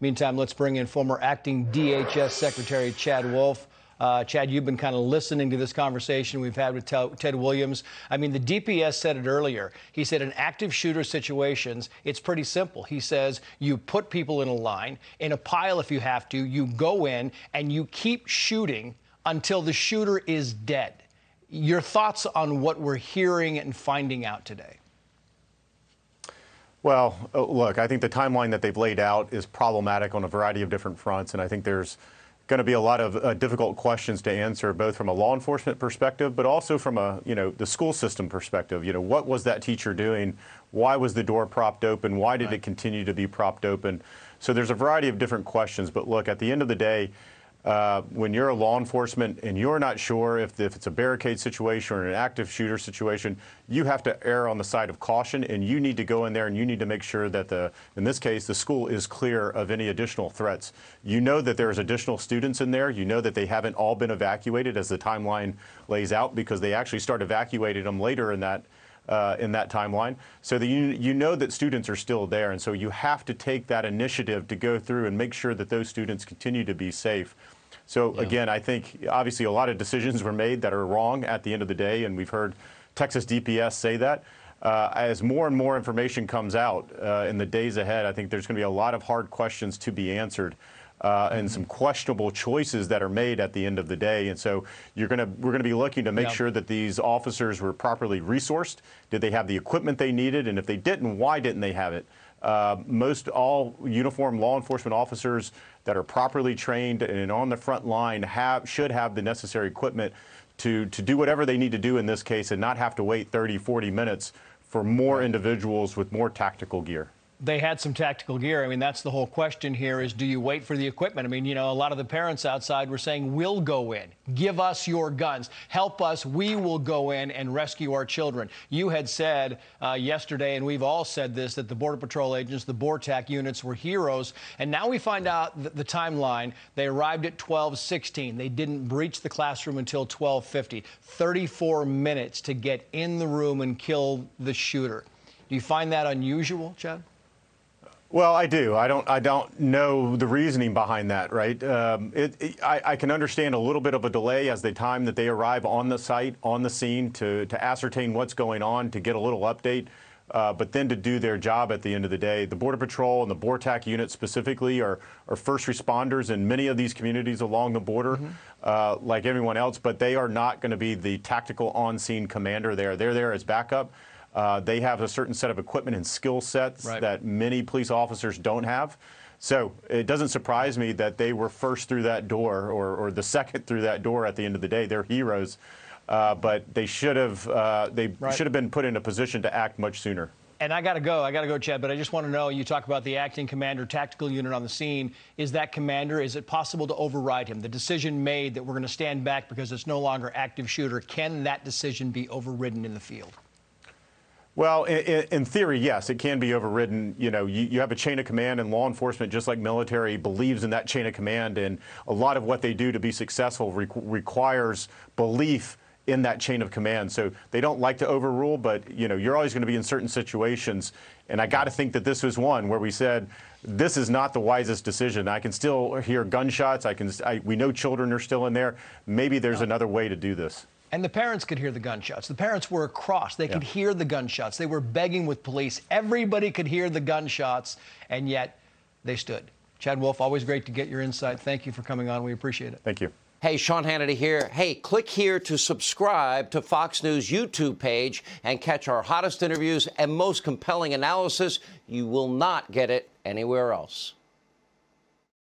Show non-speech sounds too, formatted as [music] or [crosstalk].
Meantime, let's bring in former acting DHS Secretary Chad Wolf. Uh, Chad, you've been kind of listening to this conversation we've had with Ted Williams. I mean, the DPS said it earlier. He said in active shooter situations, it's pretty simple. He says you put people in a line, in a pile if you have to, you go in and you keep shooting until the shooter is dead. Your thoughts on what we're hearing and finding out today? Well, uh, look, I think the timeline that they've laid out is problematic on a variety of different fronts, and I think there's going to be a lot of uh, difficult questions to answer, both from a law enforcement perspective, but also from a you know the school system perspective. You know, what was that teacher doing? Why was the door propped open? Why did right. it continue to be propped open? So there's a variety of different questions. But look, at the end of the day, uh, when you're a law enforcement and you're not sure if, if it's a barricade situation or an active shooter situation, you have to err on the side of caution and you need to go in there and you need to make sure that the, in this case, the school is clear of any additional threats. You know that there's additional students in there. You know that they haven't all been evacuated as the timeline lays out because they actually start evacuating them later in that uh, in that timeline. So you, you know that students are still there, and so you have to take that initiative to go through and make sure that those students continue to be safe. So yeah. again, I think obviously a lot of decisions were made that are wrong at the end of the day, and we've heard Texas DPS say that. Uh, as more and more information comes out uh, in the days ahead, I think there's going to be a lot of hard questions to be answered. Uh, and some questionable choices that are made at the end of the day. And so you're going to we're going to be looking to make yep. sure that these officers were properly resourced. Did they have the equipment they needed? And if they didn't, why didn't they have it? Uh, most all uniform law enforcement officers that are properly trained and on the front line have should have the necessary equipment to to do whatever they need to do in this case and not have to wait 30, 40 minutes for more individuals with more tactical gear they had some tactical gear. I mean, that's the whole question here is do you wait for the equipment? I mean, you know, a lot of the parents outside were saying, we'll go in. Give us your guns. Help us. We will go in and rescue our children. You had said uh, yesterday, and we've all said this, that the Border Patrol agents, the BORTAC units were heroes. And now we find out the, the timeline. They arrived at 1216. They didn't breach the classroom until 1250. 34 minutes to get in the room and kill the shooter. Do you find that unusual, Chad? Well, I do. I don't. I don't know the reasoning behind that. Right. Um, it, it, I, I, can understand a little bit of a delay as the time that they arrive on the site, on the scene, to to ascertain what's going on, to get a little update. Uh, but then to do their job at the end of the day, the Border Patrol and the BORTAC unit specifically are, are first responders in many of these communities along the border, mm-hmm. uh, like everyone else. But they are not going to be the tactical on-scene commander there. They're there as backup. Uh, they have a certain set of equipment and skill sets right. that many police officers don't have. So it doesn't surprise me that they were first through that door or, or the [laughs] second through that door at the end of the day. They're heroes. Uh, but they should have uh, they right. should have been put in a position to act much sooner. And I got to go. I got to go, Chad. But I just want to know you talk about the acting commander tactical unit on the scene. Is that commander, is it possible to override him? The decision made that we're going to stand back because it's no longer active shooter, can that decision be overridden in the field? Well, in, in, theory, yes, it can be overridden. You know, you, you, have a chain of command, and law enforcement, just like military, believes in that chain of command, and a lot of what they do to be successful re requires belief in that chain of command. So they don't like to overrule, but you know, you're always going to be in certain situations, and I got to think that this was one where we said this is not the wisest decision. I can still hear gunshots. I can. I, we know children are still in there. Maybe there's another way to do this. And the parents could hear the gunshots. The parents were across. They yeah. could hear the gunshots. They were begging with police. Everybody could hear the gunshots, and yet they stood. Chad Wolf, always great to get your insight. Thank you for coming on. We appreciate it. Thank you. Hey, Sean Hannity here. Hey, click here to subscribe to Fox News YouTube page and catch our hottest interviews and most compelling analysis. You will not get it anywhere else.